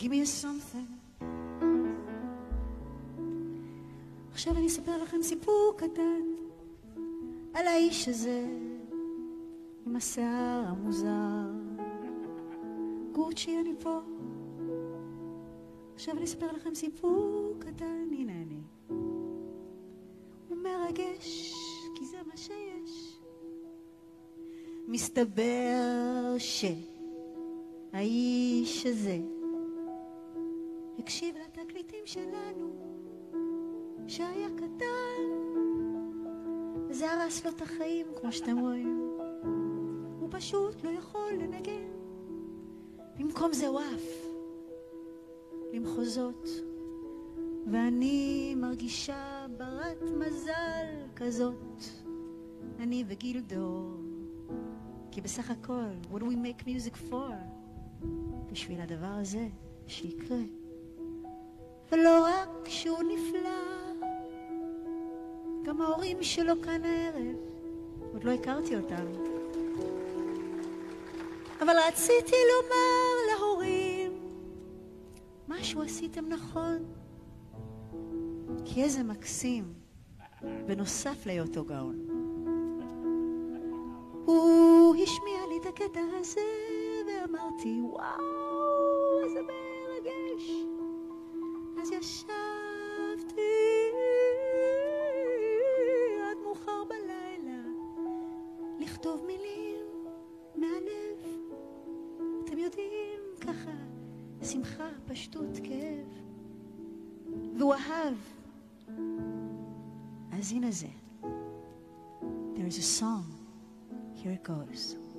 Give me something. עכשיו אני אספר לכם סיפור קטן על האיש הזה עם השיער המוזר. גוצ'י, אני פה. עכשיו אני אספר לכם סיפור קטן, הנה אני. הוא מרגש, כי זה מה שיש. מסתבר שהאיש הזה הקשיב לתקליטים שלנו, שהיה קטן, וזה הרס לו את החיים, כמו שאתם רואים. הוא פשוט לא יכול לנגן. במקום זה הוא עף למחוזות, ואני מרגישה ברת מזל כזאת, אני וגילדור. כי בסך הכל, what do we make music for? בשביל הדבר הזה שיקרה. ולא רק שהוא נפלא, גם ההורים שלו כאן הערב, עוד לא הכרתי אותם. אבל רציתי לומר להורים, משהו עשיתם נכון. כי איזה מקסים, בנוסף להיותו גאון. הוא השמיע לי את הקטע הזה, ואמרתי, וואו, איזה מרגש. ישבתי עד מאוחר בלילה לכתוב מילים מהלב. אתם יודעים, ככה, שמחה, פשטות, כאב. והוא אהב. אז הנה זה. There is a song. Here it goes.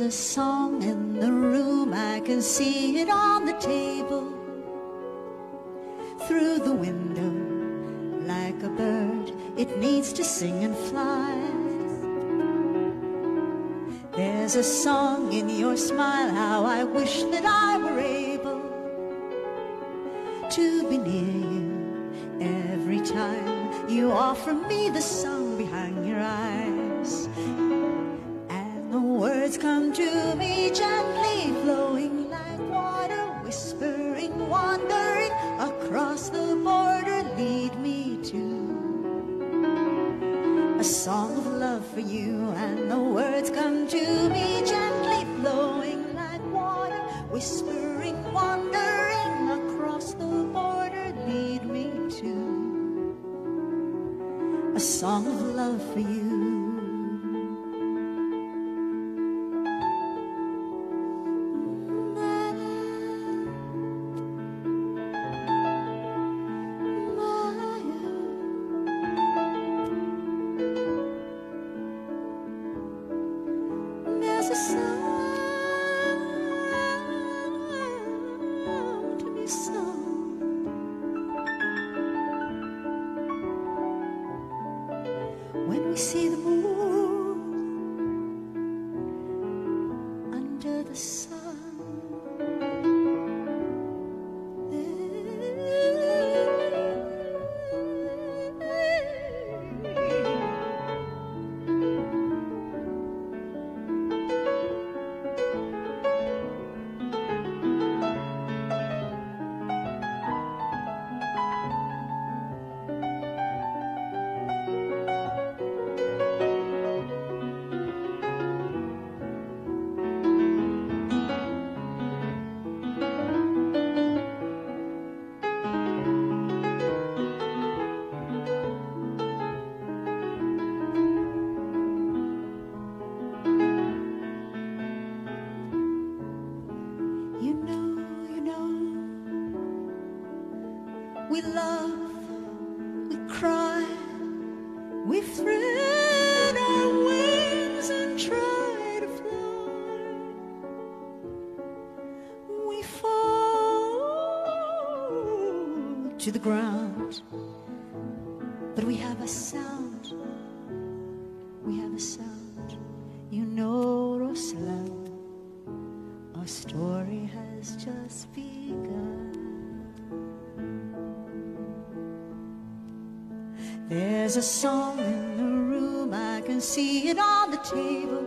There's a song in the room, I can see it on the table. Through the window, like a bird, it needs to sing and fly. There's a song in your smile, how I wish that I were able to be near you every time you offer me the song behind your eyes. A song of love for you. And the words come to me gently, flowing like water, whispering, wandering across the border, lead me to a song of love for you. sirvo We love, we cry, we our wings and try to fly. We fall to the ground, but we have a sound. We have a sound. You know, Ruslan, our story has just begun. There's a song in the room, I can see it on the table.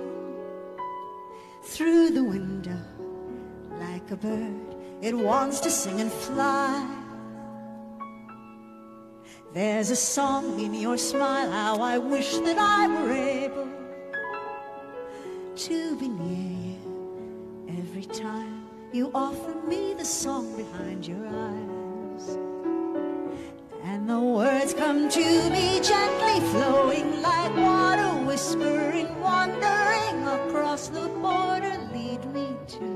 Through the window, like a bird, it wants to sing and fly. There's a song in your smile, how I wish that I were able to be near you every time you offer me the song behind your eyes. Come to me gently flowing like water, whispering, wandering across the border, lead me to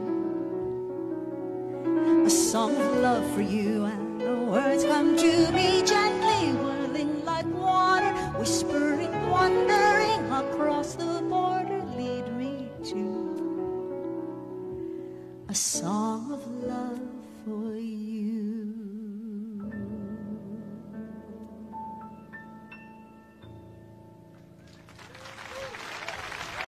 a song of love for you. And the words come to me gently, whirling like water, whispering, wandering across the border, lead me to a song